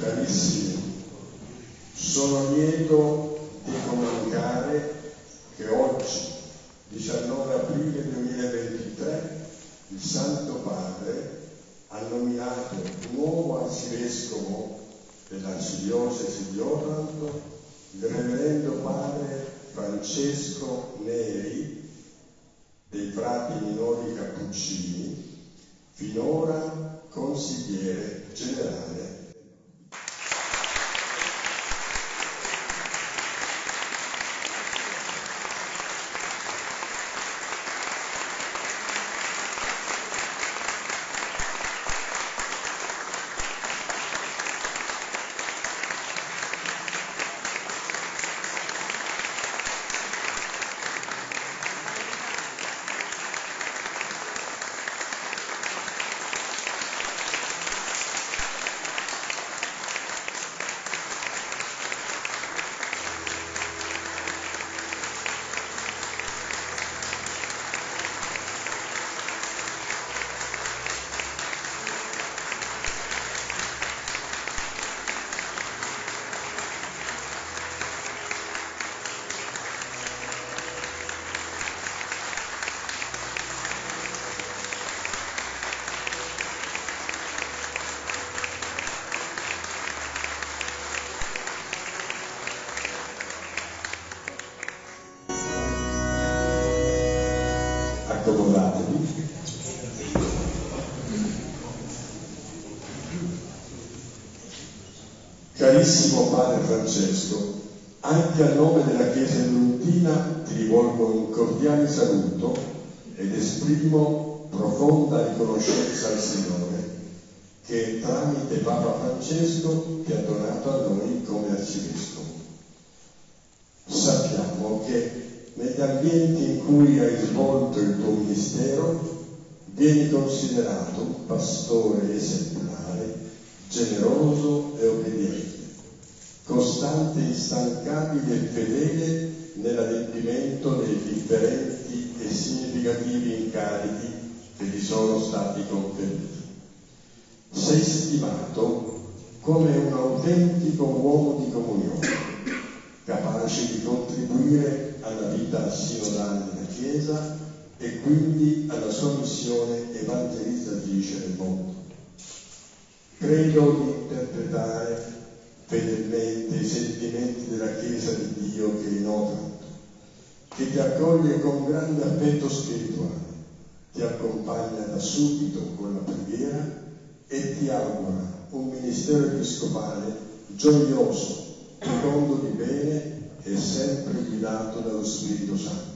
Carissimi, sono lieto di comunicare che oggi, 19 aprile 2023, il Santo Padre ha nominato nuovo arcivescovo dell'arcidiocesi di Otranto il Reverendo Padre Francesco Neri dei Frati Minori Cappuccini, finora consigliere generale Carissimo Padre Francesco, anche a nome della Chiesa Luttina ti rivolgo un cordiale saluto ed esprimo profonda riconoscenza al Signore che tramite Papa Francesco ti ha donato a noi come arcivescovo. Sappiamo che negli ambienti in cui hai svolto il tuo ministero, vieni considerato un pastore esemplare, generoso e obbediente, costante, instancabile e fedele nell'adempimento dei differenti e significativi incarichi che gli sono stati conferiti. Sei stimato come un autentico uomo di comunione, capace di contribuire alla vita sinodale della Chiesa e quindi alla sua missione evangelizzatrice nel mondo. Credo di interpretare fedelmente i sentimenti della Chiesa di Dio che è in Otranto, che ti accoglie con grande affetto spirituale, ti accompagna da subito con la preghiera e ti augura un ministero episcopale gioioso, fecondo di bene e sempre guidato dallo Spirito Santo.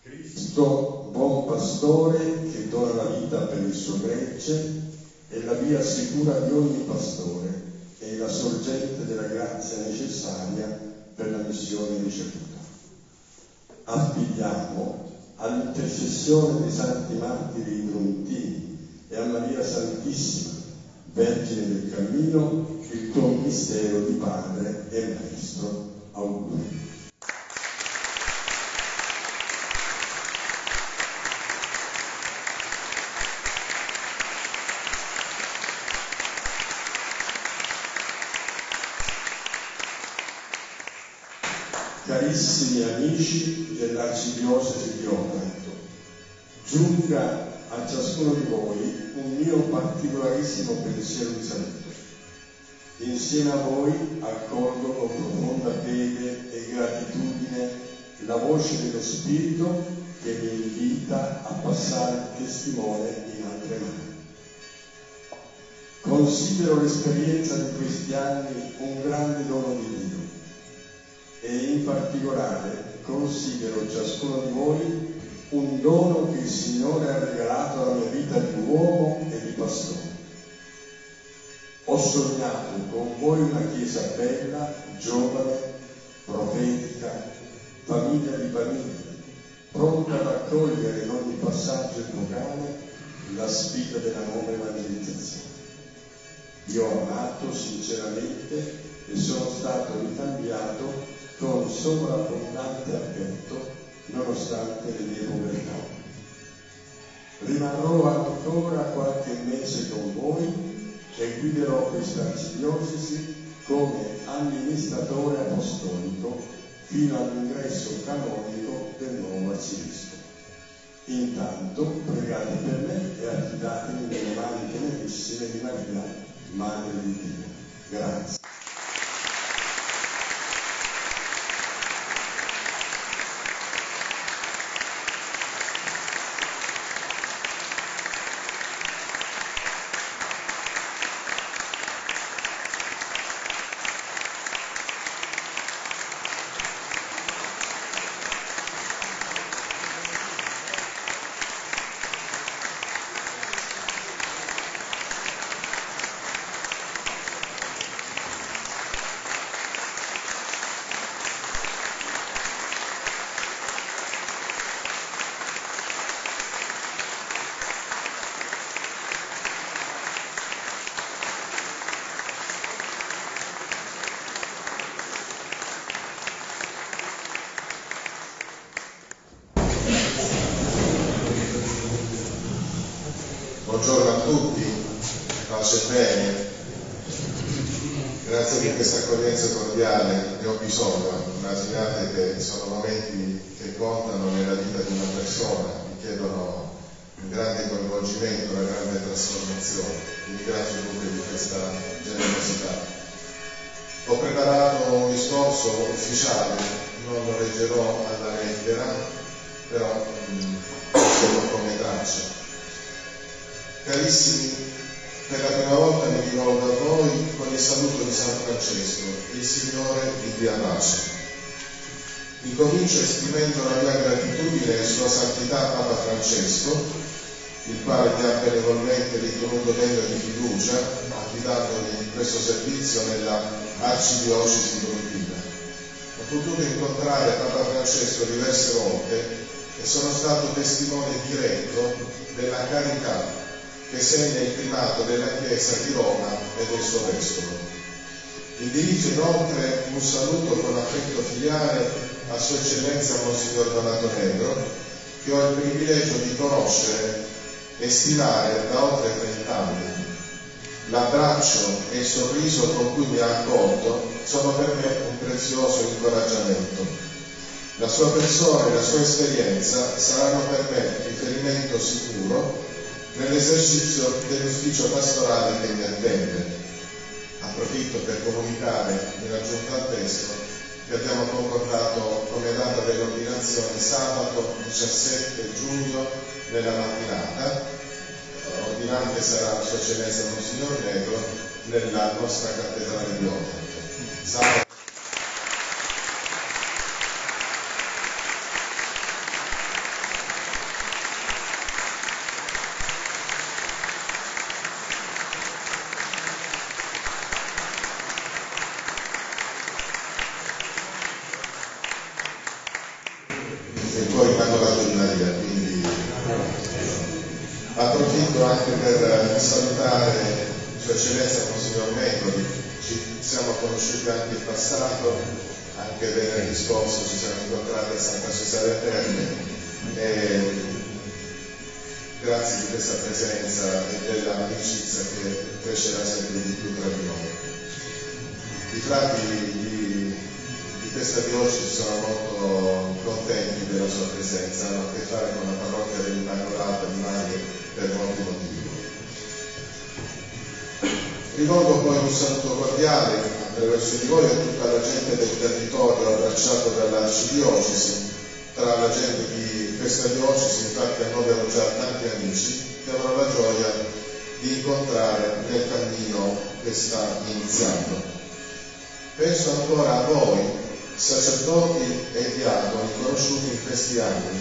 Cristo, buon pastore che dona la vita per il suo gregge, è la via sicura di ogni pastore e la sorgente della grazia necessaria per la missione ricevuta. Affidiamo all'intercessione dei santi martiri druntini e a Maria Santissima, Vergine del Cammino, il tuo mistero di Padre e Maestro. Auguri. Carissimi amici dell'Arcidiocesi di Otranto, giunga a ciascuno di voi un mio particolarissimo pensiero di saluto. Insieme a voi accolgo con profonda fede e gratitudine la voce dello Spirito che mi invita a passare testimone in altre mani. Considero l'esperienza di questi anni un grande dono di Dio e in particolare considero ciascuno di voi un dono che il Signore ha regalato alla mia vita di uomo e di pastore. Ho sognato con voi una chiesa bella, giovane, profetica, famiglia di famiglie, pronta ad accogliere in ogni passaggio epocale la sfida della nuova evangelizzazione. Io ho amato sinceramente e sono stato ricambiato con sovrabbondante affetto nonostante le mie povertà. Rimarrò ancora qualche mese con voi e guiderò questa arcidiocesi come amministratore apostolico fino all'ingresso canonico del nuovo arcivescovo. Intanto pregate per me e affidatemi nelle mani tenerissime di Maria, Madre di Dio. Grazie. Buongiorno a tutti, pace e bene. Grazie per questa accoglienza cordiale, ne ho bisogno. Immaginate che sono momenti che contano nella vita di una persona, mi chiedono un grande coinvolgimento, una grande trasformazione. Vi ringrazio dunque di questa generosità. Ho preparato un discorso ufficiale, non lo leggerò alla lettera, però mh, come traccia. Carissimi, per la prima volta mi rivolgo a voi con il saluto di San Francesco, il Signore vi dia pace. Incomincio esprimendo la mia gratitudine a Sua Santità Papa Francesco, il quale mi ha benevolmente ritenuto degno di fiducia, affidandogli questo servizio nella Arcidiocesi di Urbina. Ho potuto incontrare Papa Francesco diverse volte e sono stato testimone diretto della carità che segna il primato della Chiesa di Roma e del suo vescovo. Indirizzo inoltre un saluto con affetto filiale a Sua Eccellenza Monsignor Donato Negro, che ho il privilegio di conoscere e stilare da oltre 30 anni. L'abbraccio e il sorriso con cui mi ha accolto sono per me un prezioso incoraggiamento. La sua persona e la sua esperienza saranno per me riferimento sicuro nell'esercizio dell'ufficio pastorale che mi attende. Approfitto per comunicare in aggiunta al testo che abbiamo concordato come data dell'ordinazione sabato 17 giugno nella mattinata. Ordinante sarà Sua Eccellenza Monsignor Negro nella nostra cattedrale di Otranto. Salutare Sua Eccellenza Monsignor Mengoli, ci siamo conosciuti anche in passato, anche venerdì scorso ci siamo incontrati a Santa Cesarea Terme e grazie di questa presenza e dell'amicizia che crescerà sempre di più tra di noi. I frati di, di questa diocesi sono molto contenti della sua presenza, hanno a che fare con la parrocchia dell'Immacolata di Maglie per molti motivi. Rivolgo poi un saluto cordiale attraverso di voi a tutta la gente del territorio abbracciato dall'arcidiocesi. Tra la gente di questa diocesi infatti annovero già tanti amici che avrò la gioia di incontrare nel cammino che sta iniziando. Penso ancora a voi, sacerdoti e diaconi conosciuti in questi anni,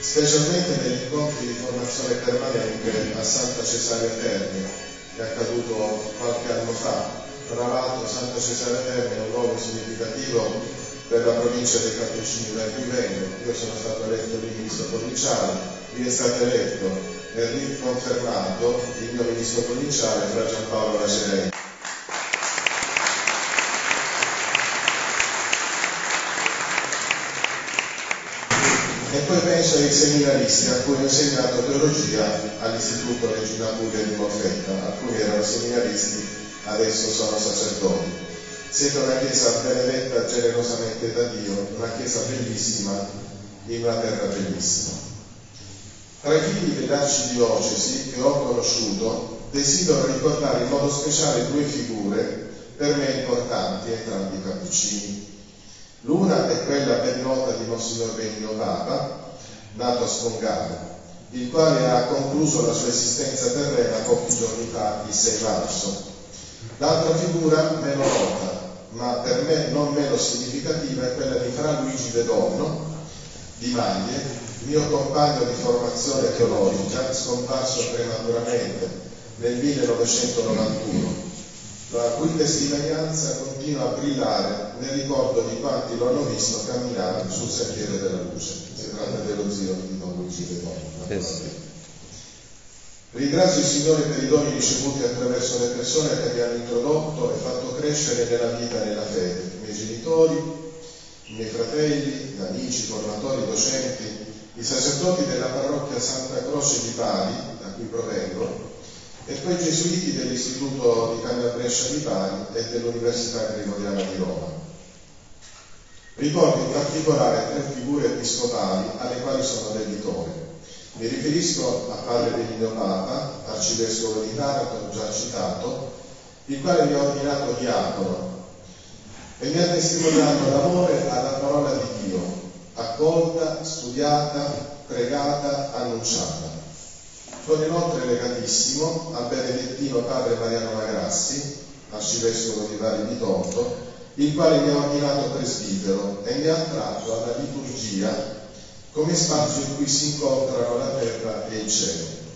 specialmente negli incontri di formazione permanente a Santa Cesarea Termine, che è accaduto qualche anno fa. Tra l'altro Santa Cesarea Termine è un luogo significativo per la provincia dei Cappuccini da cui vengo. Io sono stato eletto ministro provinciale, lì è stato eletto e riconfermato il mio ministro provinciale fra Giampaolo Lacerei. E poi penso ai seminaristi a cui ho insegnato teologia all'Istituto Regina Puglia di Molfetta, alcuni erano seminaristi, adesso sono sacerdoti. Siete una chiesa benedetta generosamente da Dio, una chiesa bellissima in una terra bellissima. Tra i figli delle arcidiocesi che ho conosciuto, desidero ricordare in modo speciale due figure per me importanti, entrambi cappuccini. L'una è quella ben nota di Monsignor Benigno Papa, nato a Spongaro, il quale ha concluso la sua esistenza terrena pochi giorni fa, il 6 marzo. L'altra figura meno nota, ma per me non meno significativa, è quella di Fra Luigi De Donno, di Maglie, mio compagno di formazione teologica, scomparso prematuramente nel 1991 la cui testimonianza continua a brillare nel ricordo di quanti lo hanno visto camminare sul sentiero della luce. Si tratta dello zio di Don Luigi De Don. Ringrazio il Signore per i doni ricevuti attraverso le persone che mi hanno introdotto e fatto crescere nella vita e nella fede, i miei genitori, i miei fratelli, gli amici, formatori, docenti, i sacerdoti della parrocchia Santa Croce di Bari, da cui provengo, e poi i gesuiti dell'Istituto di Canna Brescia di Bari e dell'Università Gregoriana di Roma. Ricordo in particolare tre figure episcopali alle quali sono debitore. Mi riferisco a padre Benigno Papa, arcivescovo di Taranto, già citato, il quale mi ha ordinato diacono e mi ha testimoniato l'amore alla parola di Dio, accolta, studiata, pregata, annunciata. Sono inoltre legatissimo al benedettino padre Mariano Magrassi, arcivescovo di Bari di Tonto, il quale mi ha ordinato presbitero e mi ha attratto alla liturgia come spazio in cui si incontrano la terra e il cielo.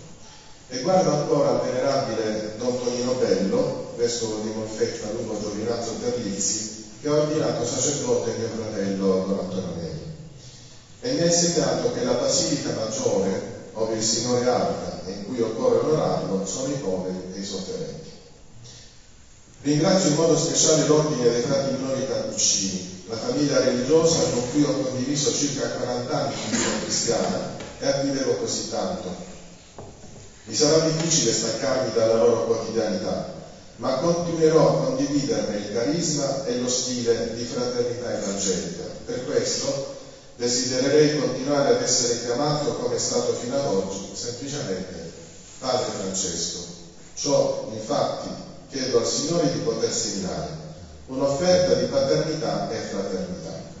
E guardo ancora al venerabile Don Tonino Bello, vescovo di Molfetta, Lugo Giovinazzo Terlizzi, che ha ordinato sacerdote mio fratello Don Antonio. E mi ha insegnato che la Basilica Maggiore ove il Signore abita e in cui occorre onorarlo, sono i poveri e i sofferenti. Ringrazio in modo speciale l'ordine dei frati minori cappuccini, la famiglia religiosa con cui ho condiviso circa 40 anni di vita cristiana e a cui devo così tanto. Mi sarà difficile staccarmi dalla loro quotidianità, ma continuerò a condividerne il carisma e lo stile di fraternità evangelica. Per questo Desidererei continuare ad essere chiamato come è stato fino ad oggi, semplicemente Padre Francesco. Ciò, infatti, chiedo al Signore di poter segnare un'offerta di paternità e fraternità.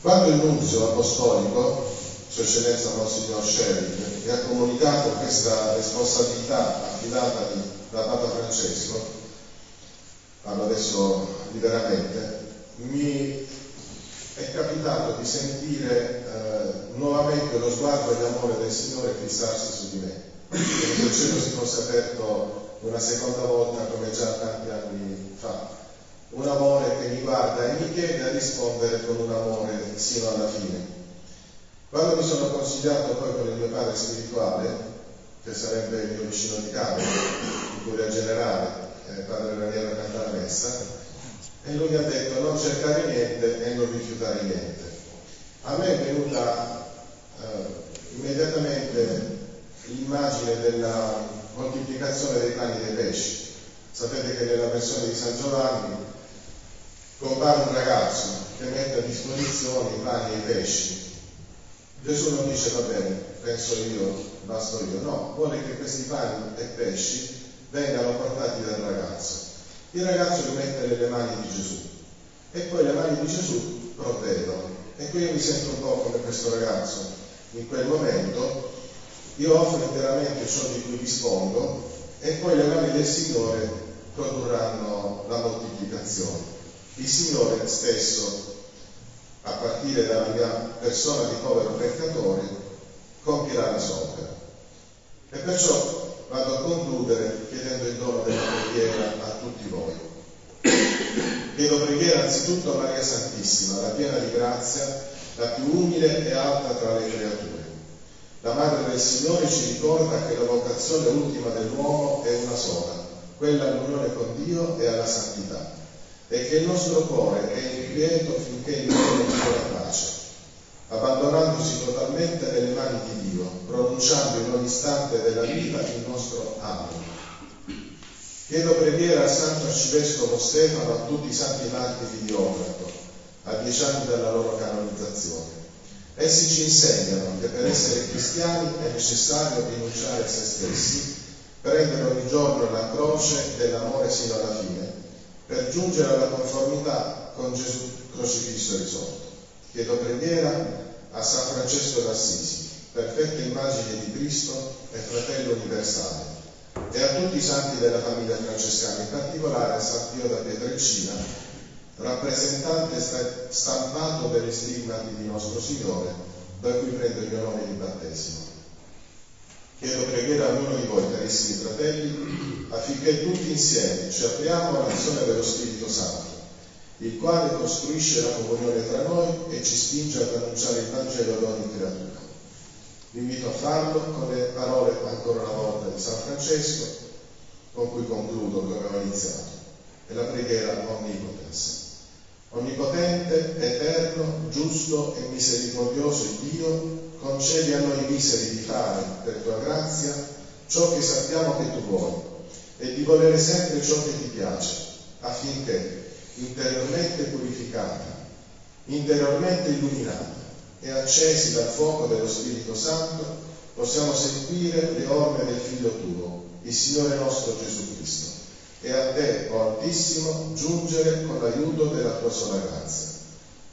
Quando il nunzio apostolico, Sua Eccellenza Monsignor Sheriff, mi ha comunicato questa responsabilità affidatami da Papa Francesco, parlo adesso liberamente, mi è capitato di sentire eh, nuovamente lo sguardo e l'amore del Signore fissarsi su di me, come se il cielo si fosse aperto una seconda volta come già tanti anni fa. Un amore che mi guarda e mi chiede a rispondere con un amore sino alla fine. Quando mi sono consigliato poi con il mio padre spirituale, che sarebbe il mio vicino di casa, di curia generale, eh, padre Raniero Cantalamessa, e lui mi ha detto non cercare niente e non rifiutare niente. A me è venuta eh, immediatamente l'immagine della moltiplicazione dei pani dei pesci. Sapete che nella versione di San Giovanni compare un ragazzo che mette a disposizione i pani e i pesci. Gesù non dice va bene, penso io, basto io, no, vuole che questi pani e pesci vengano portati dal ragazzo il ragazzo li mette nelle mani di Gesù e poi le mani di Gesù provvedono. E qui io mi sento un po' come questo ragazzo. In quel momento io offro interamente ciò di cui dispongo e poi le mani del Signore produrranno la moltiplicazione. Il Signore stesso, a partire dalla mia persona di povero peccatore, compierà la sua opera. E perciò vado a concludere chiedendo il dono della preghiera a tutti voi. Chiedo preghiera anzitutto a Maria Santissima, la piena di grazia, la più umile e alta tra le creature. La Madre del Signore ci ricorda che la vocazione ultima dell'uomo è una sola, quella all'unione con Dio e alla santità, e che il nostro cuore è inquieto finché il Dio non la pace. abbandonandosi totalmente nelle mani di Dio, pronunciando in ogni istante della vita il nostro Amen. Chiedo preghiera al Santo Arcivescovo Stefano, a tutti i santi martiri di Otranto, a dieci anni dalla loro canonizzazione. Essi ci insegnano che per essere cristiani è necessario rinunciare a se stessi, prendere ogni giorno la croce dell'amore sino alla fine, per giungere alla conformità con Gesù crocifisso e risorto. Chiedo preghiera a San Francesco d'Assisi, perfetta immagine di Cristo e fratello universale, e a tutti i santi della famiglia francescana, in particolare a San Pio da Pietrelcina, rappresentante stampato delle stigmati di nostro Signore, da cui prendo il mio nome di battesimo. Chiedo preghiera a ognuno di voi, carissimi fratelli, affinché tutti insieme ci apriamo all'azione dello Spirito Santo, il quale costruisce la comunione tra noi e ci spinge ad annunciare il Vangelo ad ogni creatura. Vi invito a farlo con le parole ancora una volta di San Francesco, con cui concludo come ho iniziato, e la preghiera onnipotens. Onnipotente, eterno, giusto e misericordioso Dio, concedi a noi miseri di fare, per tua grazia, ciò che sappiamo che tu vuoi e di volere sempre ciò che ti piace, affinché, interiormente purificati, interiormente illuminati, e accesi dal fuoco dello Spirito Santo, possiamo seguire le orme del Figlio tuo, il Signore nostro Gesù Cristo, e a te, o Altissimo, giungere con l'aiuto della tua sola grazia.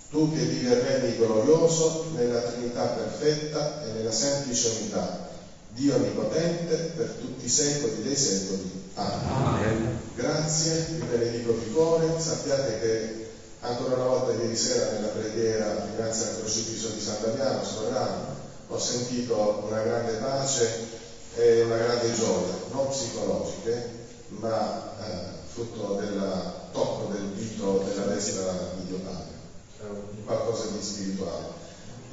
Tu che vivi regni glorioso nella Trinità perfetta e nella semplice unità, Dio Onnipotente, per tutti i secoli dei secoli. Amen. Amen. Grazie, vi benedico di cuore, sappiate che Ancora una volta ieri sera nella preghiera dinanzi al crocifisso di San Damiano, Sorano, ho sentito una grande pace e una grande gioia, non psicologiche, ma eh, frutto del tocco del dito della destra Padre, qualcosa di spirituale.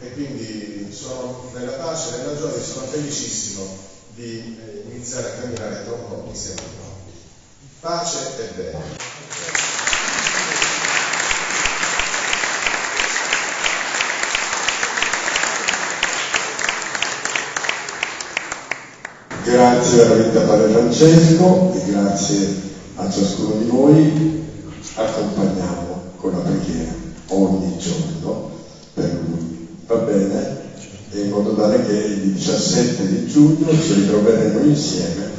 E quindi sono nella pace, nella gioia e sono felicissimo di eh, iniziare a camminare tra un insieme a voi. Pace e bene. Grazie veramente a Padre Francesco e grazie a ciascuno di voi. Accompagniamo con la preghiera ogni giorno per lui. Va bene? E in modo tale che il 17 di giugno ci ritroveremo insieme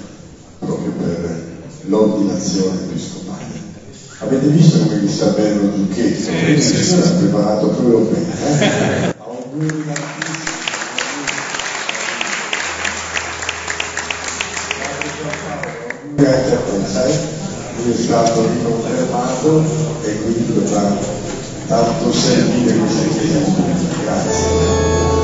proprio per l'ordinazione episcopale. Avete visto come vi sta bene lo zucchetto? Sì, sì, sì. Preparato proprio bene. Eh? Anche a pensare, lui è stato riconfermato e quindi dovrà tanto servire questa chiesa Grazie.